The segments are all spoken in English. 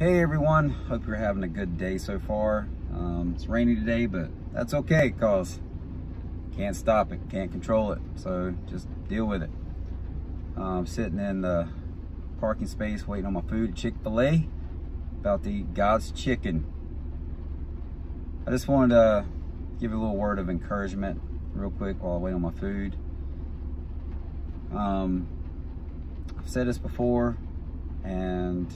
Hey everyone, hope you're having a good day so far. Um, it's rainy today, but that's okay because can't stop it, can't control it. So just deal with it. I'm sitting in the parking space waiting on my food, at Chick-fil-A, about to eat God's chicken. I just wanted to give a little word of encouragement real quick while I wait on my food. Um, I've said this before and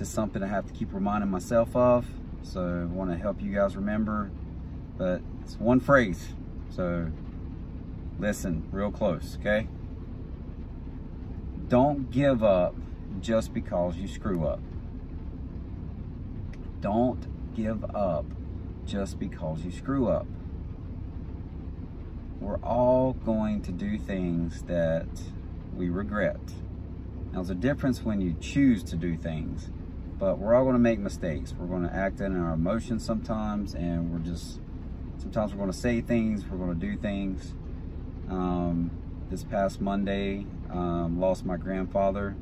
just something I have to keep reminding myself of. So I want to help you guys remember. But it's one phrase. So listen real close, okay? Don't give up just because you screw up. Don't give up just because you screw up. We're all going to do things that we regret. Now, there's a difference when you choose to do things but we're all going to make mistakes. We're going to act in our emotions sometimes, and we're just, sometimes we're going to say things, we're going to do things. Um, this past Monday, um, lost my grandfather,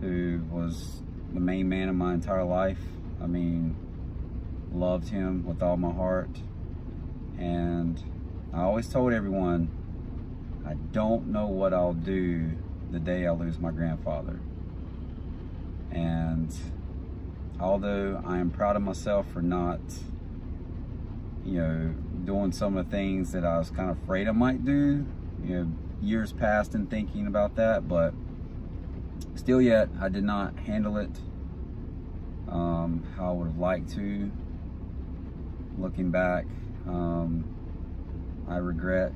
who was the main man in my entire life. I mean, loved him with all my heart. And I always told everyone, I don't know what I'll do the day I lose my grandfather. And although I am proud of myself for not, you know, doing some of the things that I was kind of afraid I might do, you know, years past and thinking about that, but still yet, I did not handle it um, how I would have liked to. Looking back, um, I regret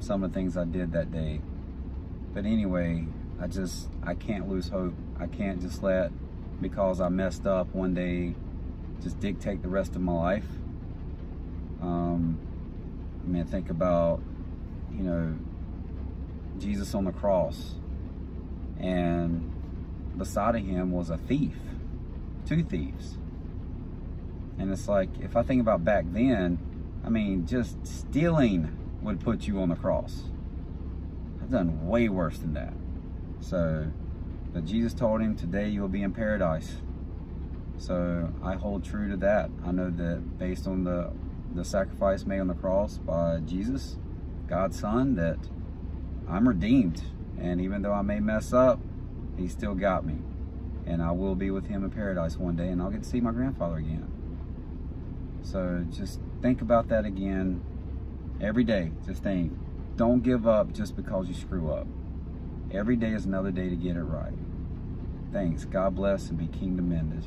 some of the things I did that day. But anyway, I just, I can't lose hope. I can't just let because I messed up one day just dictate the rest of my life. Um, I mean, think about, you know, Jesus on the cross and beside of him was a thief, two thieves. And it's like, if I think about back then, I mean, just stealing would put you on the cross. I've done way worse than that. So, but Jesus told him, today you'll be in paradise. So I hold true to that. I know that based on the, the sacrifice made on the cross by Jesus, God's son, that I'm redeemed. And even though I may mess up, he still got me. And I will be with him in paradise one day and I'll get to see my grandfather again. So just think about that again every day. Just think, don't give up just because you screw up. Every day is another day to get it right. Thanks. God bless and be kingdom minded.